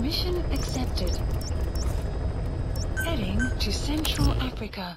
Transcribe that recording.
Mission accepted. Heading to Central Africa.